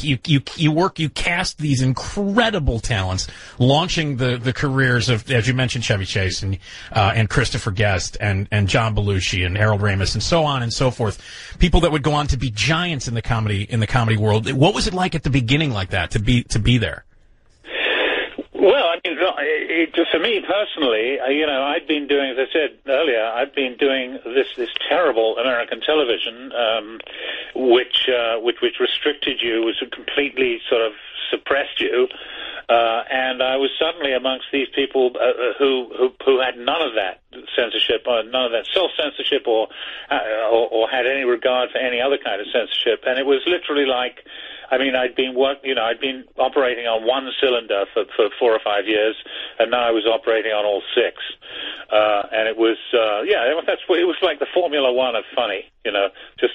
You, you, you work, you cast these incredible talents, launching the, the careers of, as you mentioned, Chevy Chase and, uh, and Christopher Guest and, and John Belushi and Harold Ramis and so on and so forth. People that would go on to be giants in the comedy, in the comedy world. What was it like at the beginning like that to be, to be there? Well, I mean, it, just for me personally, uh, you know, I'd been doing, as I said earlier, I'd been doing this this terrible American television, um, which uh, which which restricted you, was completely sort of suppressed you. Uh, and I was suddenly amongst these people uh, uh who, who who had none of that censorship, uh, none of that self censorship, or, uh, or or had any regard for any other kind of censorship. And it was literally like I mean, I'd been work, you know, I'd been operating on one cylinder for, for four or five years, and now I was operating on all six. Uh, and it was, uh, yeah, that's what it was like the Formula One of funny, you know, just